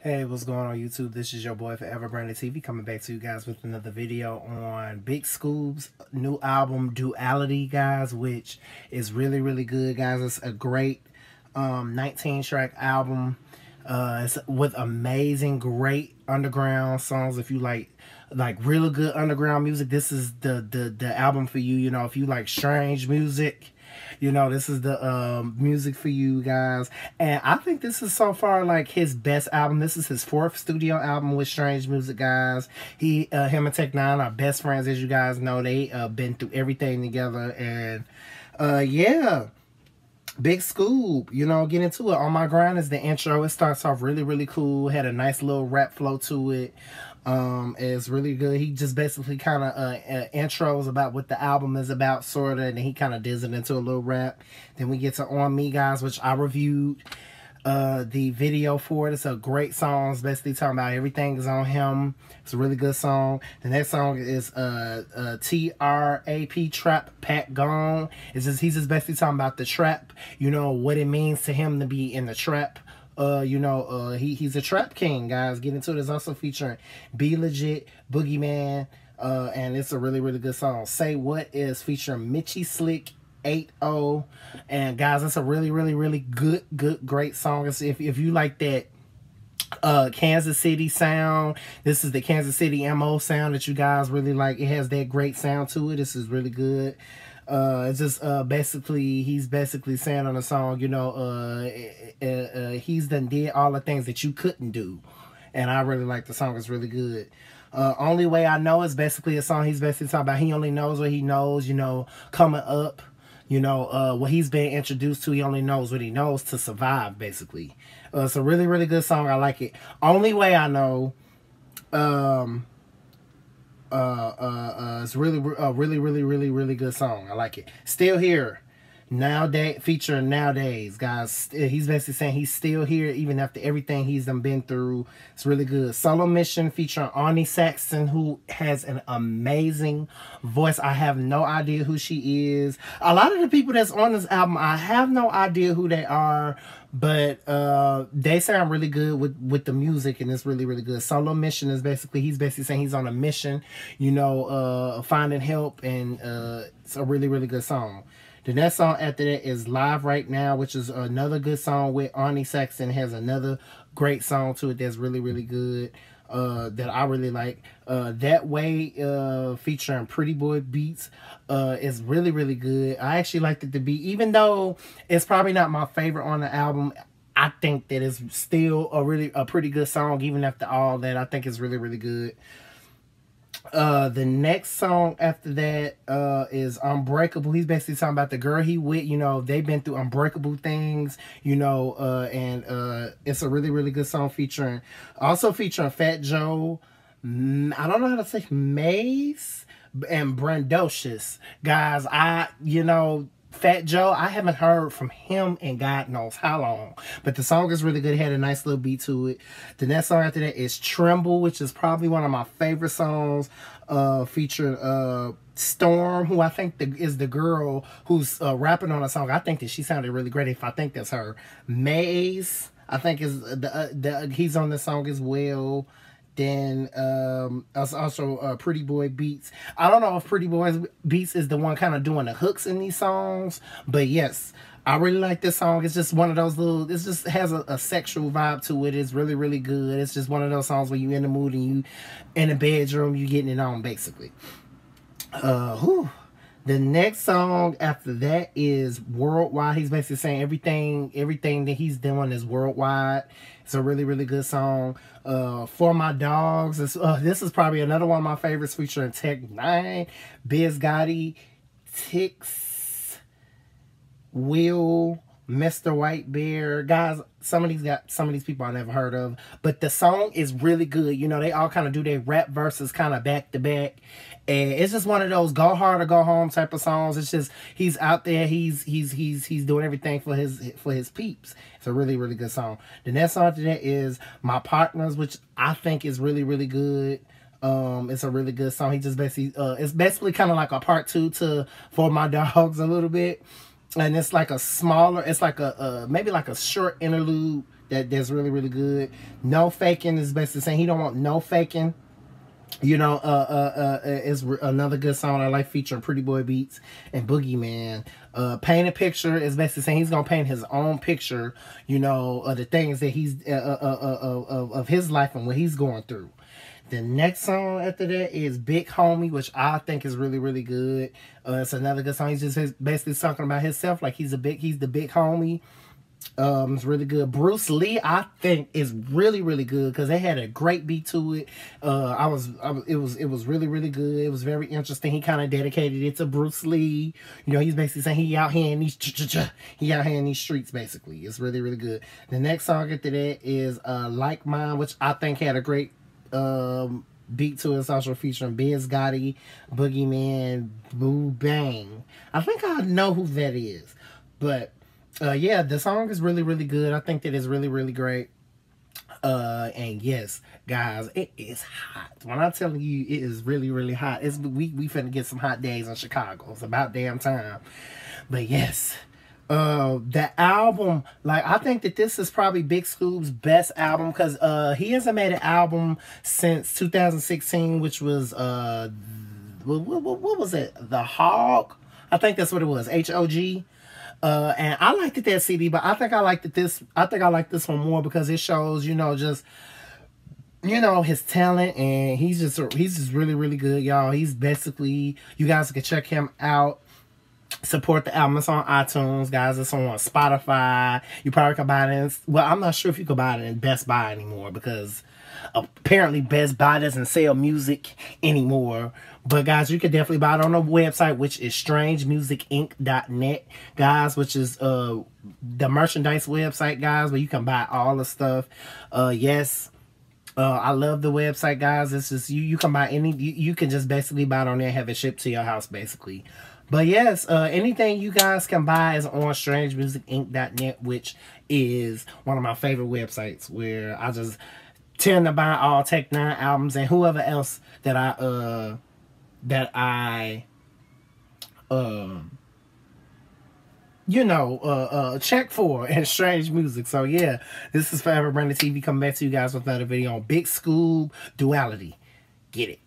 Hey, what's going on YouTube? This is your boy Forever Branded TV coming back to you guys with another video on Big Scoob's new album Duality, guys, which is really, really good, guys. It's a great um, 19 track album. Uh, it's with amazing, great underground songs. If you like like really good underground music, this is the the the album for you. You know, if you like strange music you know, this is the um, music for you guys. And I think this is so far like his best album. This is his fourth studio album with Strange Music, guys. He, uh, him and Tech N9ne are best friends, as you guys know. They uh, been through everything together. And uh, yeah. Big Scoob, you know, get into it. On My Grind is the intro. It starts off really, really cool. Had a nice little rap flow to it. Um, it's really good. He just basically kind of uh, uh, intros about what the album is about, sort of, and he kind of does it into a little rap. Then we get to On Me, guys, which I reviewed uh, the video for it. It's a great song. It's basically talking about everything is on him. It's a really good song. The next song is uh, uh, T-R-A-P, Trap Pat Gone. It's just, he's just basically talking about the trap, you know, what it means to him to be in the trap uh, you know, uh, he he's a trap king, guys. Get into it. It's also featuring B-Legit, Boogeyman, uh, and it's a really really good song. Say What is featuring Mitchy Slick. 8-0 and guys it's a really really really good good great song it's, if, if you like that uh Kansas City sound. This is the Kansas City MO sound that you guys really like. It has that great sound to it. This is really good. Uh, it's just uh, basically he's basically saying on the song, you know, uh, uh, uh, he's done did all the things that you couldn't do, and I really like the song. It's really good. Uh, only way I know is basically a song he's basically talking about. He only knows what he knows, you know, coming up. You know, uh, what he's been introduced to, he only knows what he knows to survive, basically. Uh, it's a really, really good song. I like it. Only way I know, um, uh, uh, uh, it's really, a really, really, really, really good song. I like it. Still here nowadays featuring Nowdaze guys he's basically saying he's still here even after everything he's done been through. It's really good. Solo mission featuring Auni Saxton who has an amazing voice. I have no idea who she is. A lot of the people that's on this album I have no idea who they are but uh they sound really good with with the music and it's really really good. Solo mission is basically he's basically saying he's on a mission you know uh finding help and uh it's a really really good song the next song after that is Live Right Now, which is another good song with Auni Saxton. Has another great song to it that's really, really good. Uh, that I really like. Uh, that way, uh, featuring Pretty Boy Beats, uh, is really, really good. I actually liked it to be, even though it's probably not my favorite on the album. I think that it's still a really, a pretty good song, even after all that. I think it's really, really good. Uh, the next song after that uh, is Unbreakable. He's basically talking about the girl he with. You know, they've been through unbreakable things. You know, uh, and uh, it's a really really good song featuring also featuring Fat Joe. I don't know how to say Maze and Brandocious guys. I you know Fat Joe, I haven't heard from him in God knows how long. But the song is really good. It had a nice little beat to it. The next song after that is Tremble, which is probably one of my favorite songs. Uh, featuring uh, Storm, who I think the, is the girl who's uh, rapping on the song. I think that she sounded really great. If I think that's her, Maze, I think is the, uh, the he's on the song as well. Then um, also uh, Pretty Boy Beats. I don't know if Pretty Boy Beats is the one kind of doing the hooks in these songs, but yes, I really like this song. It's just one of those little. It just has a, a, sexual vibe to it. It's really really good. It's just one of those songs where you in the mood and you in the bedroom, you getting it on basically. Uh, whew. The next song after that is Worldwide. He's basically saying everything, everything that he's doing is worldwide. It's a really, really good song. Uh, For My Dogs. Uh, this is probably another one of my favorites featuring Tech N9ne, Bizz Gotti, Tix, Will, Mr. White Bear. Guys, some of these got some of these people I never heard of. But the song is really good. You know, they all kind of do their rap verses kind of back to back. And it's just one of those go hard or go home type of songs. It's just he's out there, he's he's he's he's doing everything for his for his peeps. It's a really, really good song. The next song to that is My Partners, which I think is really, really good. Um, it's a really good song. He just basically uh it's basically kind of like a part two to For My Dogs a little bit and it's like a smaller it's like a, maybe like a short interlude that that's really really good. No faking is basically saying he don't want no faking. You know, uh, uh, uh, is another good song I like featuring Pretty Boy Beats and Boogeyman. Uh, paint a picture is basically saying he's gonna paint his own picture. You know, of the things that he's uh, uh, uh, uh, of his life and what he's going through. The next song after that is Big Homie, which I think is really, really good. Uh, it's another good song. He's just basically talking about himself, like he's a big, he's the big homie. Um, it's really good. Bruce Lee, I think, is really, really good because they had a great beat to it. Uh, I was, I it was, it was really, really good. It was very interesting. He kind of dedicated it to Bruce Lee. You know, he's basically saying he out here in these, he out here in these streets. Basically, it's really, really good. The next song after that is uh, Like Mine, which I think had a great um, beat to it. also featuring Bizz Gotti, Boogeyman, Boo Bang. I think I know who that is. But uh, yeah, the song is really, really good. I think that it's really, really great. Uh, and yes, guys, it is hot. When I'm telling you, it is really, really hot. It's we we finna get some hot days in Chicago. It's about damn time. But yes, uh the album like i think that this is probably big scoob's best album because uh he hasn't made an album since 2016 which was uh what, what, what was it? The hog i think that's what it was h-o-g uh and i liked it that cd but i think i liked it this i think i like this one more because it shows you know just you know his talent and he's just he's just really really good y'all. He's basically you guys can check him out support the album. On iTunes, guys. It's on Spotify. You probably can buy it in, well, I'm not sure if you can buy it in Best Buy anymore because apparently Best Buy doesn't sell music anymore. But guys, you can definitely buy it on the website, which is strangemusicinc.net, guys, which is uh the merchandise website, guys, where you can buy all the stuff. Uh yes. Uh, I love the website, guys. It's just you. You can buy any. You, you can just basically buy it on there, have it shipped to your house, basically. But yes, uh, anything you guys can buy is on strangemusicinc.net, which is one of my favorite websites where I just tend to buy all Tech N9ne albums and whoever else that I uh that I um you know, uh, uh, check for and strange music. So yeah, this is Forever Branded TV coming back to you guys with another video on Big Scoob Duality. Get it.